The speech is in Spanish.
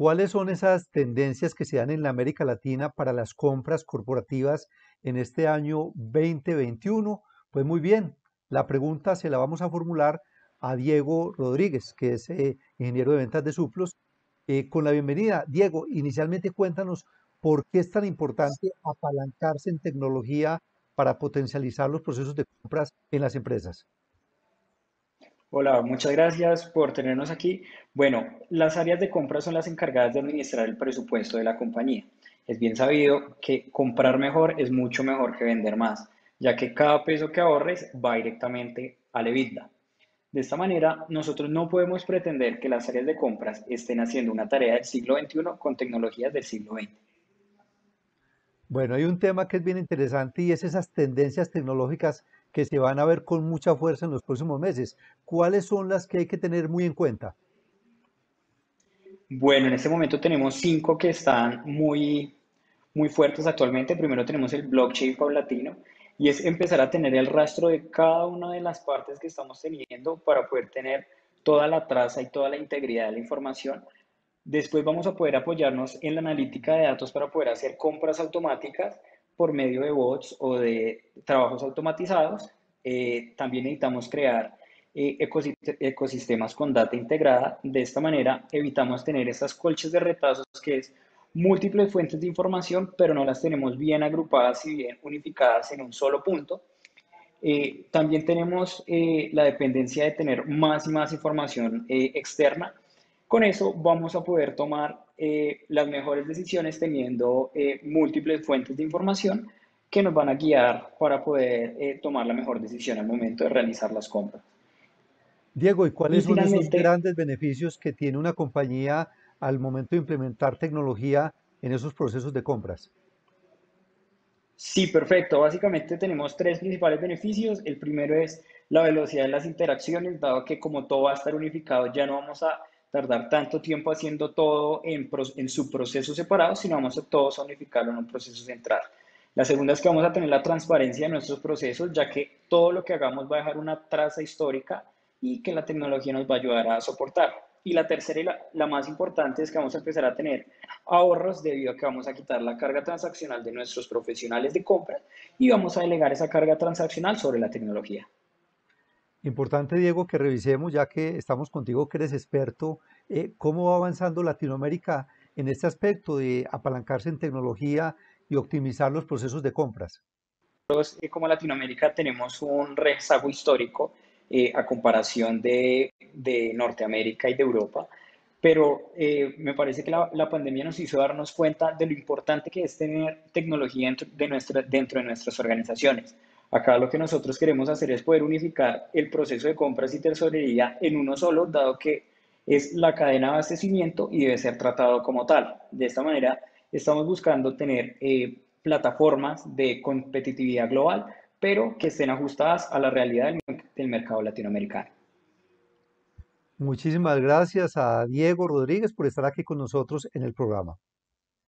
¿Cuáles son esas tendencias que se dan en la América Latina para las compras corporativas en este año 2021? Pues muy bien, la pregunta se la vamos a formular a Diego Rodríguez, que es eh, ingeniero de ventas de Suplos. Eh, con la bienvenida, Diego, inicialmente cuéntanos por qué es tan importante apalancarse en tecnología para potencializar los procesos de compras en las empresas. Hola, muchas gracias por tenernos aquí. Bueno, las áreas de compra son las encargadas de administrar el presupuesto de la compañía. Es bien sabido que comprar mejor es mucho mejor que vender más, ya que cada peso que ahorres va directamente al EBITDA. De esta manera, nosotros no podemos pretender que las áreas de compras estén haciendo una tarea del siglo XXI con tecnologías del siglo XX. Bueno, hay un tema que es bien interesante y es esas tendencias tecnológicas que se van a ver con mucha fuerza en los próximos meses. ¿Cuáles son las que hay que tener muy en cuenta? Bueno, en este momento tenemos cinco que están muy, muy fuertes actualmente. Primero tenemos el blockchain paulatino y es empezar a tener el rastro de cada una de las partes que estamos teniendo para poder tener toda la traza y toda la integridad de la información. Después vamos a poder apoyarnos en la analítica de datos para poder hacer compras automáticas por medio de bots o de trabajos automatizados. Eh, también necesitamos crear eh, ecosistemas con data integrada. De esta manera evitamos tener estas colches de retazos que es múltiples fuentes de información, pero no las tenemos bien agrupadas y bien unificadas en un solo punto. Eh, también tenemos la dependencia de tener más y más información externa. Con eso vamos a poder tomar eh, las mejores decisiones teniendo eh, múltiples fuentes de información que nos van a guiar para poder eh, tomar la mejor decisión al momento de realizar las compras. Diego, ¿y cuáles son esos grandes beneficios que tiene una compañía al momento de implementar tecnología en esos procesos de compras? Sí, perfecto. Básicamente tenemos tres principales beneficios. El primero es la velocidad de las interacciones, dado que como todo va a estar unificado, ya no vamos a tardar tanto tiempo haciendo todo en, en subprocesos separados, sino vamos a todos a unificarlo en un proceso central. La segunda es que vamos a tener la transparencia de nuestros procesos, ya que todo lo que hagamos va a dejar una traza histórica y que la tecnología nos va a ayudar a soportar. Y la tercera y la, la, más importante es que vamos a empezar a tener ahorros debido a que vamos a quitar la carga transaccional de nuestros profesionales de compra y vamos a delegar esa carga transaccional sobre la tecnología. Importante, Diego, que revisemos, ya que estamos contigo, que eres experto, eh, cómo va avanzando Latinoamérica en este aspecto de apalancarse en tecnología y optimizar los procesos de compras. Eh, como Latinoamérica tenemos un rezago histórico eh, a comparación de, de, Norteamérica y de Europa, pero me parece que la, la, pandemia nos hizo darnos cuenta de lo importante que es tener tecnología dentro de, nuestra, dentro de nuestras organizaciones. Acá lo que nosotros queremos hacer es poder unificar el proceso de compras y tesorería en uno solo, dado que es la cadena de abastecimiento y debe ser tratado como tal. De esta manera, estamos buscando tener eh, plataformas de competitividad global, pero que estén ajustadas a la realidad del, del mercado latinoamericano. Muchísimas gracias a Diego Rodríguez por estar aquí con nosotros en el programa.